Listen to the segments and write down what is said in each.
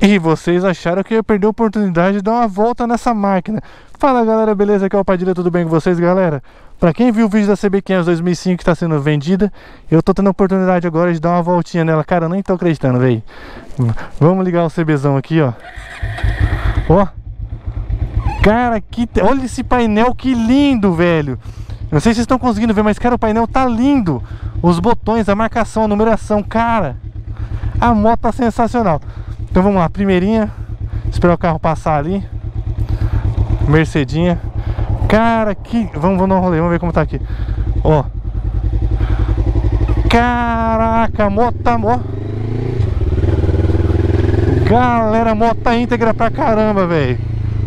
E vocês acharam que eu ia perder a oportunidade de dar uma volta nessa máquina. Fala galera, beleza? Aqui é o Padilha, tudo bem com vocês, galera? Pra quem viu o vídeo da CB500 2005 que está sendo vendida, eu tô tendo a oportunidade agora de dar uma voltinha nela. Cara, eu nem tô acreditando, velho. Vamos ligar o CBzão aqui, ó. Ó. Cara, que... olha esse painel, que lindo, velho. Não sei se vocês estão conseguindo ver, mas cara, o painel tá lindo. Os botões, a marcação, a numeração, cara. A moto tá sensacional. Então vamos lá, primeirinha. Esperar o carro passar ali. Mercedinha. Cara, que... Vamos, vamos dar um rolê, vamos ver como tá aqui. Ó. Caraca, moto tá... Ó. Galera, moto íntegra pra caramba, velho.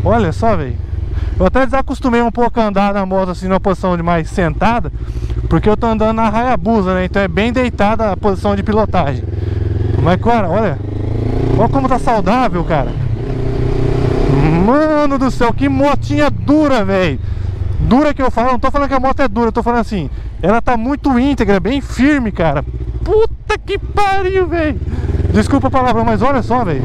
Olha só, velho. Eu até desacostumei um pouco a andar na moto assim, numa posição de mais sentada. Porque eu tô andando na Hayabusa, né? Então é bem deitada a posição de pilotagem. Mas, cara, olha Olha como tá saudável, cara. Mano do céu, que motinha dura, velho Dura que eu falo, não tô falando que a moto é dura tô falando assim, ela tá muito íntegra, bem firme, cara. Puta que pariu, velho Desculpa a palavra, mas olha só, velho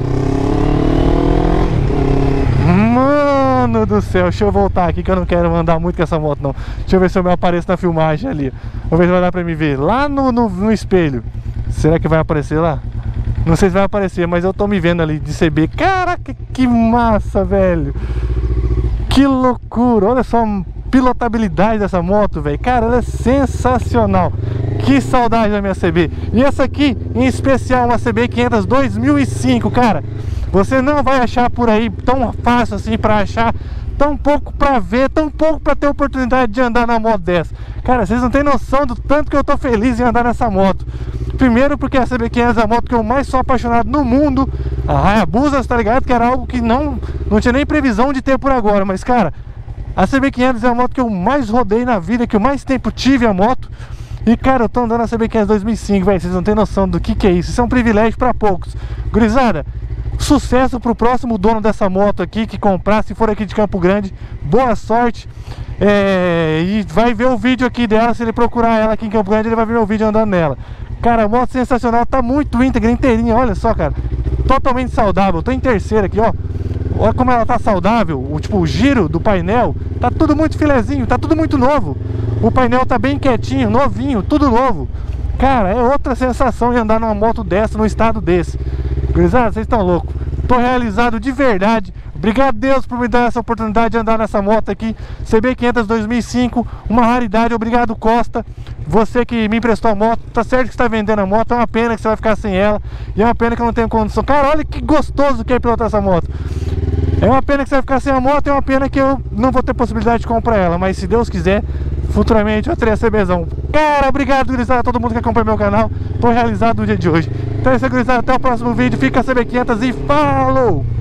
Mano do céu, deixa eu voltar aqui que eu não quero andar muito com essa moto não. Deixa eu ver se eu me apareço na filmagem ali. Vamos ver se vai dar pra me ver. Lá no, no, no espelho. Será que vai aparecer lá? Não sei se vai aparecer, mas eu tô me vendo ali de CB. Caraca, que massa, velho. Que loucura. Olha só a pilotabilidade dessa moto, velho. Cara, ela é sensacional. Que saudade da minha CB. E essa aqui, em especial, uma CB 500 2005, cara. Você não vai achar por aí tão fácil assim pra achar tão pouco pra ver, tão pouco pra ter oportunidade de andar na moto dessa. Cara, vocês não têm noção do tanto que eu tô feliz em andar nessa moto. Primeiro porque a CB500 é a moto que eu mais sou apaixonado no mundo. A Hayabusa, tá ligado? Que era algo que não, não tinha nem previsão de ter por agora. Mas cara, a CB500 é a moto que eu mais rodei na vida Que eu mais tempo tive a moto. E cara, eu tô andando na CB500 2005, velho. Vocês não tem noção do que que é isso. Isso é um privilégio pra poucos. Gurizada, sucesso pro próximo dono dessa moto aqui Que comprar, se for aqui de Campo Grande. Boa sorte é, e vai ver o vídeo aqui dela, se ele procurar ela aqui em Campo Grande, ele vai ver o vídeo andando nela. Cara, moto sensacional, tá muito íntegra, inteirinha, olha só, cara. Totalmente saudável, tô em terceira aqui, ó. Olha como ela tá saudável, o, tipo, o giro do painel, tá tudo muito filezinho, tá tudo muito novo. O painel tá bem quietinho, novinho, tudo novo. Cara, é outra sensação de andar numa moto dessa, num estado desse. Gurizada, vocês estão loucos. Tô realizado de verdade. Obrigado Deus por me dar essa oportunidade de andar nessa moto aqui. CB500 2005, uma raridade, obrigado Costa. Você que me emprestou a moto, tá certo que está vendendo a moto. É uma pena que você vai ficar sem ela. E é uma pena que eu não tenho condição. Cara, olha que gostoso que é pilotar essa moto. É uma pena que você vai ficar sem a moto. É uma pena que eu não vou ter possibilidade de comprar ela. Mas se Deus quiser, futuramente eu terei a CBzão Cara, obrigado gurizada, a todo mundo que acompanha meu canal. Tô realizado no dia de hoje Então é isso até o próximo vídeo Fica a CB500 e falou!